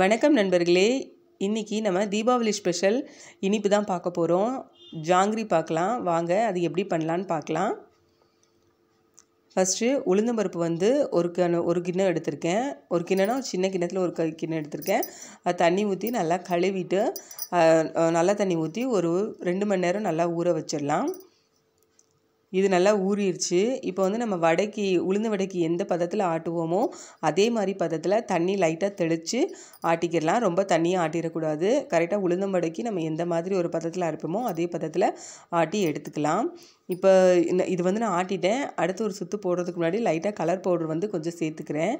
வணக்கம் நண்பர்களே. இன்றைக்கி நம்ம தீபாவளி ஸ்பெஷல் இனிப்பு தான் பார்க்க போகிறோம் ஜாங்கிரி பார்க்கலாம். வாங்க அது எப்படி பண்ணலான்னு பார்க்கலாம். ஃபஸ்ட்டு உளுந்தம்பருப்பு வந்து ஒரு கிண ஒரு கிண்ணம் எடுத்திருக்கேன். ஒரு கிண்ணம்னா சின்ன கிண்ணத்தில் ஒரு க கிண்ணம் எடுத்திருக்கேன். அது தண்ணி ஊற்றி நல்லா கழுவிட்டு நல்லா தண்ணி ஊற்றி ஒரு ரெண்டு மணி நேரம் நல்லா ஊற வச்சிடலாம். இது நல்லா ஊறிடுச்சு இப்போ வந்து நம்ம வடைக்கு உளுந்து வடைக்கு எந்த பதத்தில் ஆட்டுவோமோ அதே மாதிரி பதத்தில் தண்ணி லைட்டாக தெளித்து ஆட்டிக்கிடலாம். ரொம்ப தண்ணியாக ஆட்டிடக்கூடாது. கரெக்டாக உளுந்தம் வடைக்கு நம்ம எந்த மாதிரி ஒரு பதத்தில் அரைப்போமோ அதே பதத்தில் ஆட்டி எடுத்துக்கலாம். இப்போ இது வந்து நான் ஆட்டிட்டேன். அடுத்து ஒரு சுற்று போடுறதுக்கு முன்னாடி லைட்டாக கலர் பவுடர் வந்து கொஞ்சம் சேர்த்துக்கிறேன்.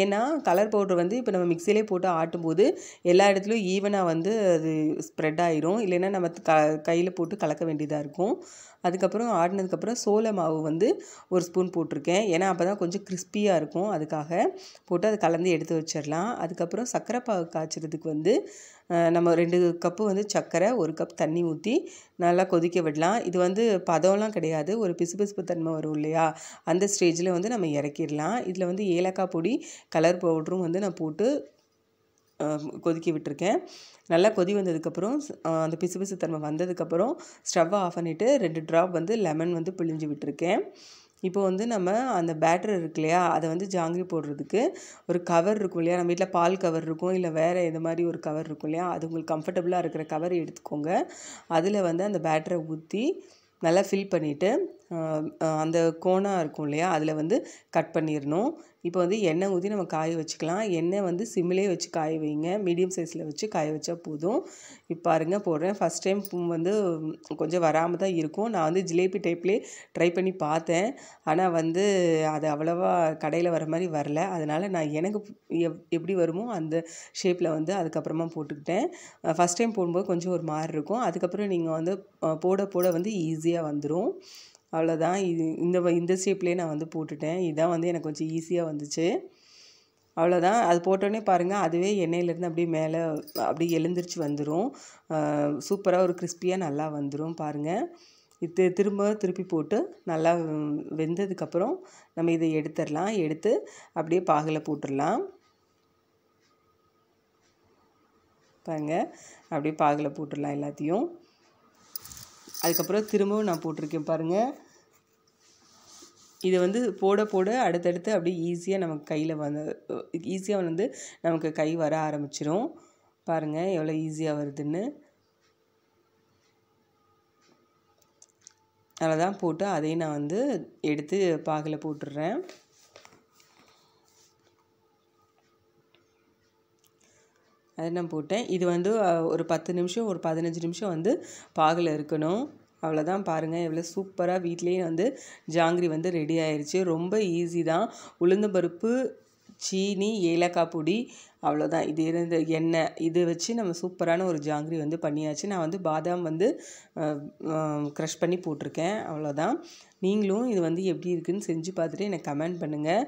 ஏன்னா கலர் பவுடர் வந்து இப்போ நம்ம மிக்சிலே போட்டு ஆட்டும்போது எல்லா இடத்துலையும் ஈவனாக வந்து அது ஸ்ப்ரெட் ஆயிரும். இல்லைன்னா நம்ம க கையில் போட்டு கலக்க வேண்டியதாக இருக்கும். அதுக்கப்புறம் ஆடினதுக்கப்புறம் சோள மாவு வந்து ஒரு ஸ்பூன் போட்டிருக்கேன். ஏன்னா அப்போ தான் கொஞ்சம் கிறிஸ்பியாக இருக்கும். அதுக்காக போட்டு அதை கலந்து எடுத்து வச்சிடலாம். அதுக்கப்புறம் சர்க்கரை பாகு காய்ச்சறதுக்கு வந்து நம்ம ரெண்டு கப்பு வந்து சர்க்கரை ஒரு கப் தண்ணி ஊற்றி நல்லா கொதிக்க விடலாம். இது வந்து பதம்லாம் கிடையாது. ஒரு பிசுபிசுப்பு தன்மை வரும் இல்லையா? அந்த ஸ்டேஜில் வந்து நம்ம இறக்கிடலாம். இதில் வந்து ஏலக்காய் பொடி கலர் பவுடரும் வந்து நான் போட்டு கொதிக்க விட்டுருக்கேன். நல்லா கொதி வந்ததுக்கப்புறம் அந்த பிசுபிசு தன்மை வந்ததுக்கப்புறம் ஸ்டவ்வை ஆஃப் பண்ணிவிட்டு ரெண்டு ட்ராப் வந்து லெமன் வந்து பிழிஞ்சு விட்டுருக்கேன். இப்போ வந்து நம்ம அந்த பேட்டர் இருக்கு இல்லையா அதை வந்து ஜாங்கிரி போடுறதுக்கு ஒரு கவர் இருக்கும் இல்லையா நம்ம வீட்டில் பால் கவர் இருக்கும் இல்லை வேறு எது மாதிரி ஒரு கவர் இருக்கும் இல்லையா அது உங்களுக்கு கம்ஃபர்டபுளாக இருக்கிற கவர் எடுத்துக்கோங்க. அதில் வந்து அந்த பேட்டரை ஊற்றி நல்லா ஃபில் பண்ணிவிட்டு அந்த கோனாக இருக்கும் இல்லையா? அதில் வந்து கட் பண்ணிடணும் இப்போ வந்து எண்ணெய் ஊற்றி நம்ம காய வச்சுக்கலாம். எண்ணெய் வந்து சிம்மிலே வச்சு காய வைங்க. மீடியம் சைஸில் வச்சு காய வச்சா போதும். இப்போ பாருங்க போடுறேன். ஃபஸ்ட் டைம் வந்து கொஞ்சம் வராமல் தான் இருக்கும். நான் வந்து ஜிலேபி டைப்லேயே ட்ரை பண்ணி பார்த்தேன். ஆனால் வந்து அது அவ்வளோவா கடையில் வர மாதிரி வரல. அதனால் நான் எனக்கு எப் எப்படி வருமோ அந்த ஷேப்பில் வந்து அதுக்கப்புறமா போட்டுக்கிட்டேன். ஃபஸ்ட் டைம் போடும்போது கொஞ்சம் ஒரு மாதிரி இருக்கும். அதுக்கப்புறம் நீங்கள் வந்து போட போட வந்து ஈஸியாக வந்துடும் அவ்வளோதான். இது இந்த வ- இந்த ஷேப்லேயே நான் வந்து போட்டுட்டேன். இதான் வந்து எனக்கு கொஞ்சம் ஈஸியாக வந்துச்சு. அவ்வளோதான். அது போட்டோன்னே பாருங்கள் அதுவே எண்ணெயிலேருந்து அப்படியே மேலே அப்படியே எழுந்திரிச்சு வந்துடும் சூப்பராக ஒரு கிறிஸ்பியாக நல்லா வந்துடும் பாருங்கள் இது திரும்ப திருப்பி போட்டு நல்லா வெந்ததுக்கப்புறம் நம்ம இதை எடுத்துடலாம். எடுத்து அப்படியே பாகில் போட்டுடலாம். பாருங்க. அப்படியே பாகில் போட்டுடலாம் எல்லாத்தையும். அதுக்கப்புறம் திரும்பவும் நான் போட்டிருக்கேன் பாருங்கள் இது வந்து போட போட அடுத்தடுத்து அப்படியே ஈஸியாக நமக்கு கையில் வந்து ஈஸியாக வந்து நமக்கு கை வர ஆரம்பிச்சிரும். பாருங்கள் எவ்வளோ ஈஸியாக வருதுன்னு. அவ்வளோதான் போட்டு அதையும் நான் வந்து எடுத்து பாகில் போட்டுடுறேன் அதை நான் போட்டேன். இது வந்து ஒரு பத்து நிமிஷம் ஒரு பதினஞ்சு நிமிஷம் வந்து பாகில் இருக்கணும். அவ்வளோதான் பாருங்கள் எவ்வளோ சூப்பராக வீட்லேயே வந்து ஜாங்கிரி வந்து ரெடி ஆயிடுச்சு ரொம்ப ஈஸி தான். உளுந்தம்பருப்பு சீனி ஏலக்காய் பொடி அவ்வளோதான் இது இருந்த எண்ணெய் இது வச்சு நம்ம சூப்பரான ஒரு ஜாங்கிரி வந்து பண்ணியாச்சு. நான் வந்து பாதாம் வந்து க்ரஷ் பண்ணி போட்டிருக்கேன். அவ்வளோதான் நீங்களும் இது வந்து எப்படி இருக்குன்னு செஞ்சு பார்த்துட்டு எனக்கு கமெண்ட் பண்ணுங்கள்